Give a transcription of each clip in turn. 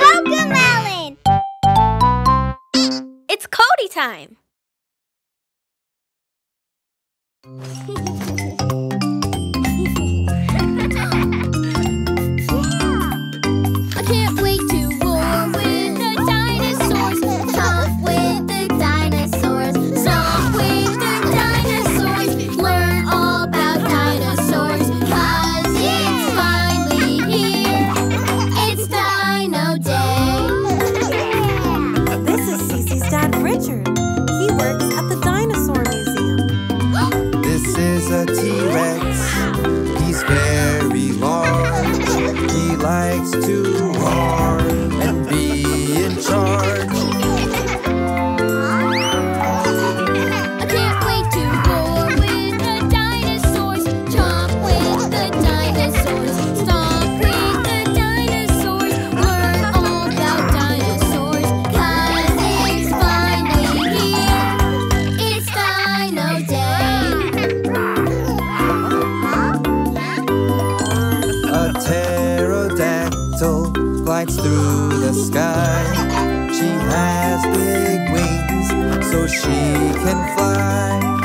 Cocomelon! It's Cody time! you. she can fly.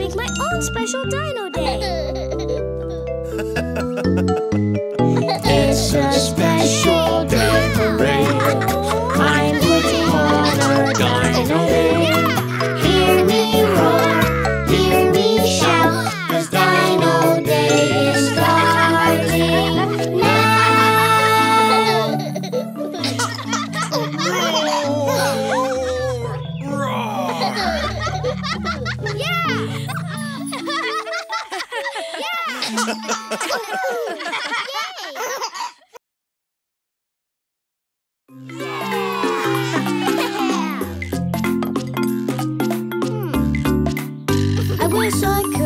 make my own special dino day. wish I could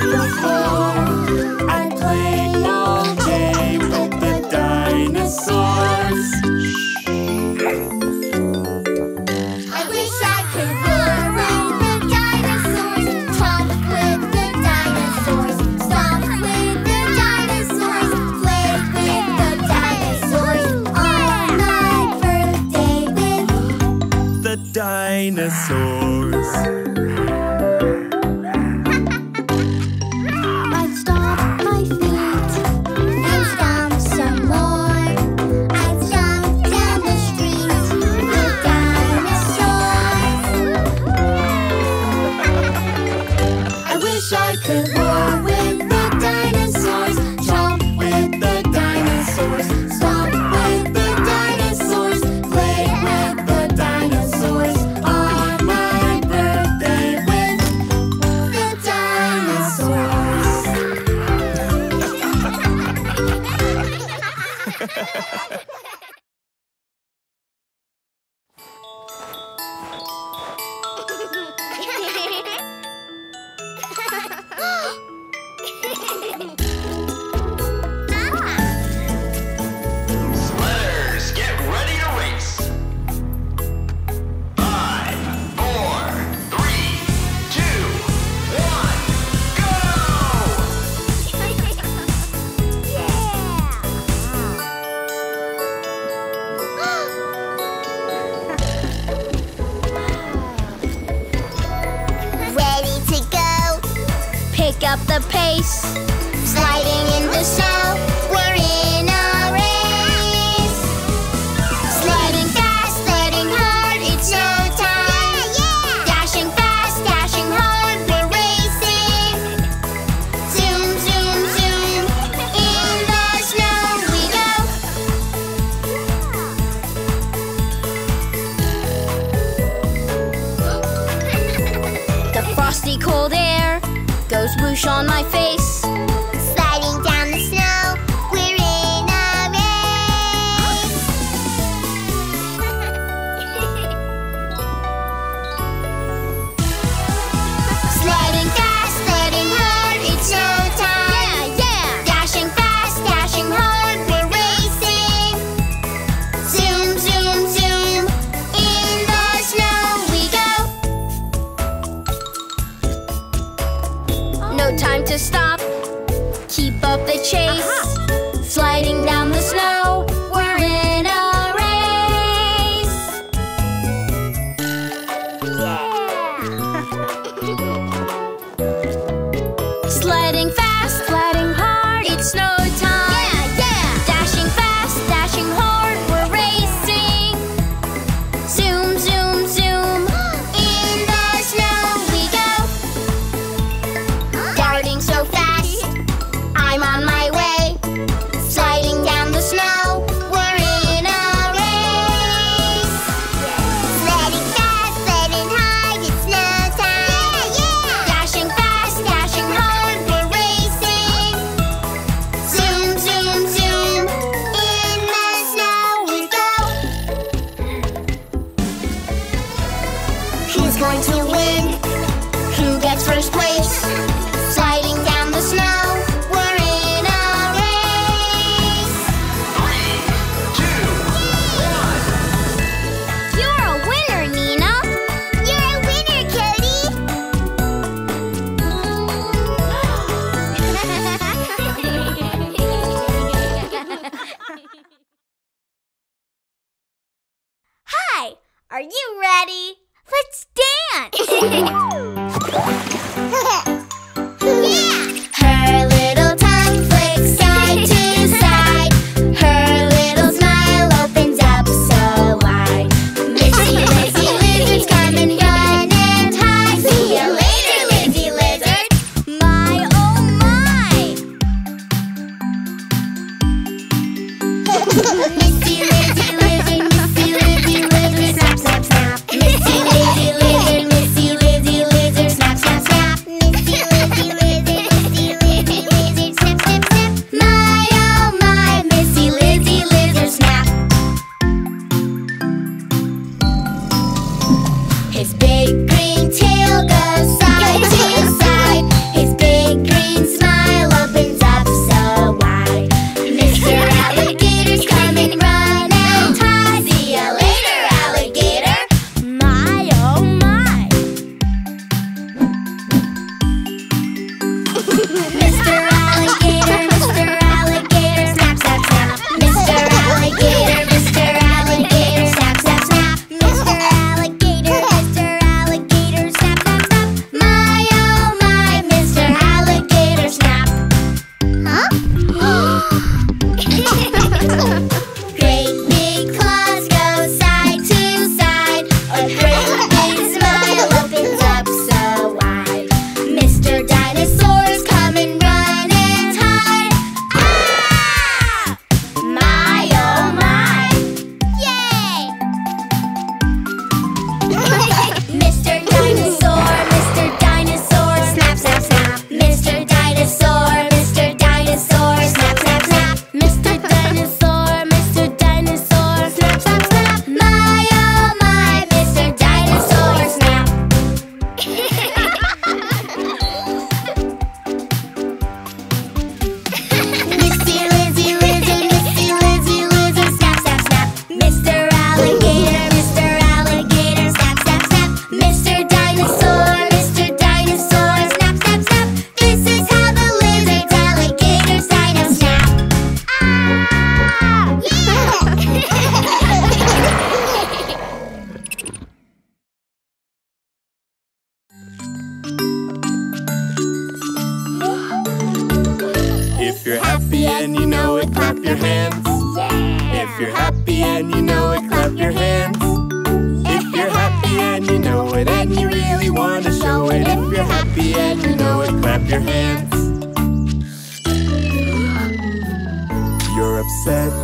shake up the pace.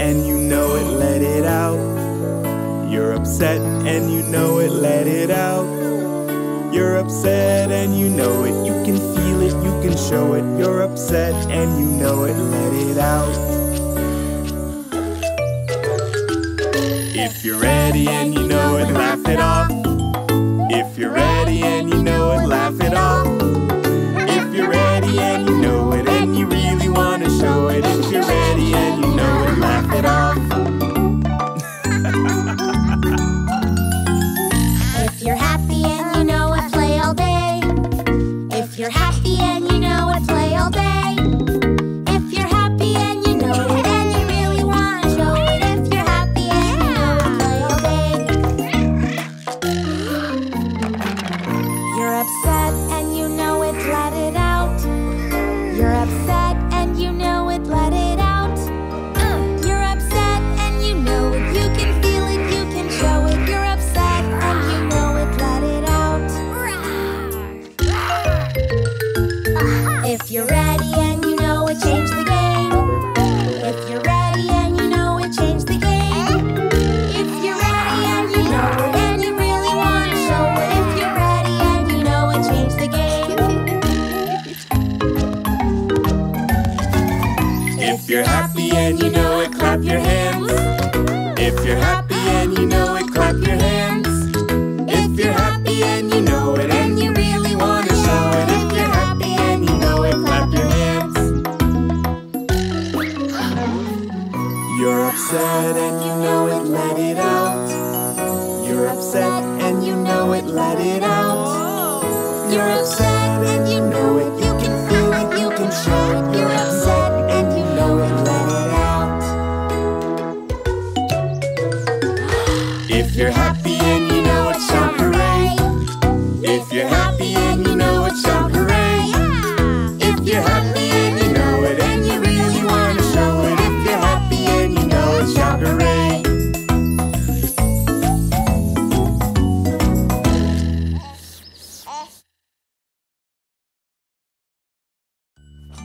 and you know it, let it out. You're upset and you know it, let it out. You're upset and you know it, you can feel it, you can show it. You're upset and you know it, let it out. If you're ready and you know it, laugh it off.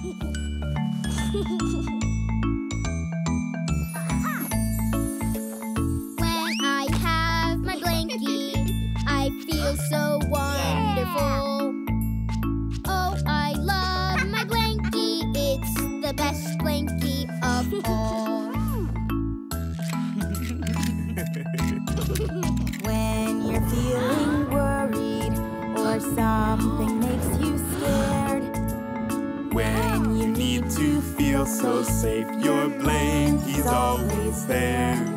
フフフフ。feel so safe. You're he's always there.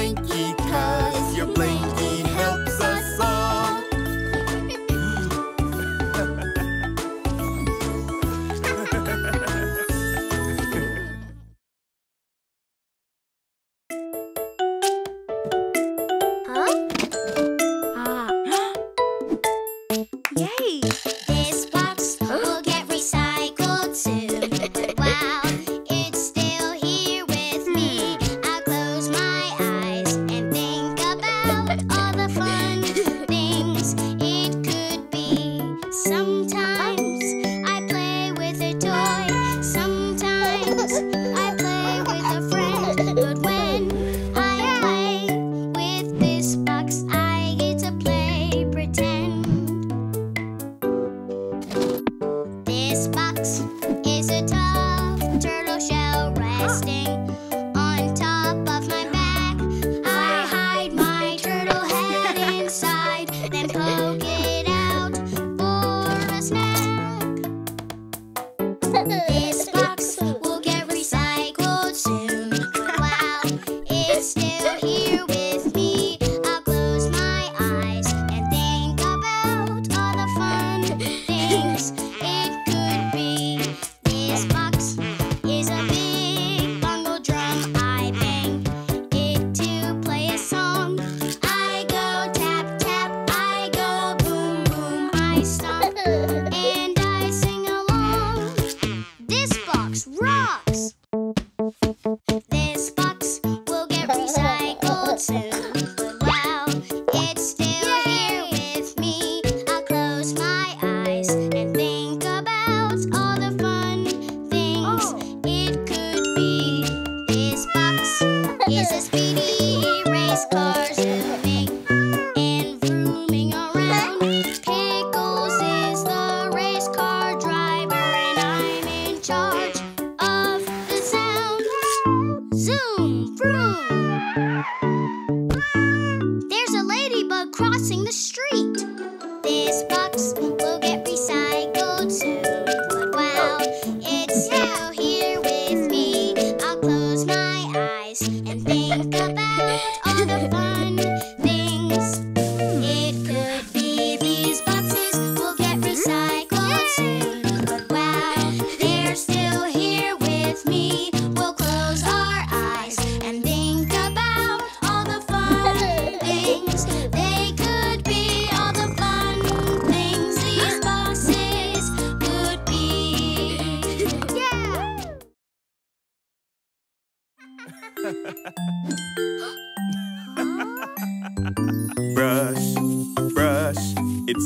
blankie, cause you're blankie.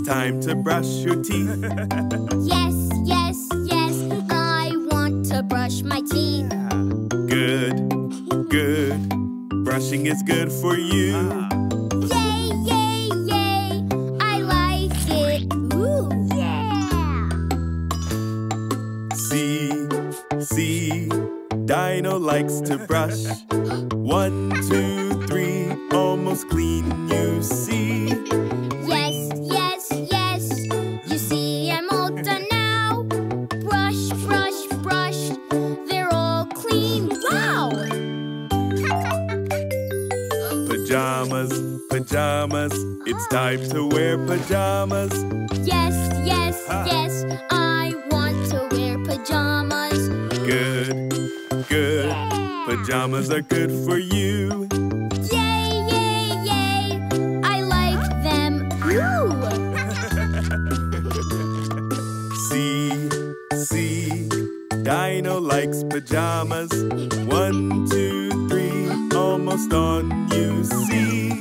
Time to brush your teeth. Yes, yes, yes, I want to brush my teeth. Good, good. Brushing is good for you. Yay, yay, yay! I like it. Ooh, yeah! See, see, Dino likes to brush. Pajamas are good for you. Yay, yay, yay! I like them. Ooh! See, see, Dino likes pajamas. One, two, three, almost on you see.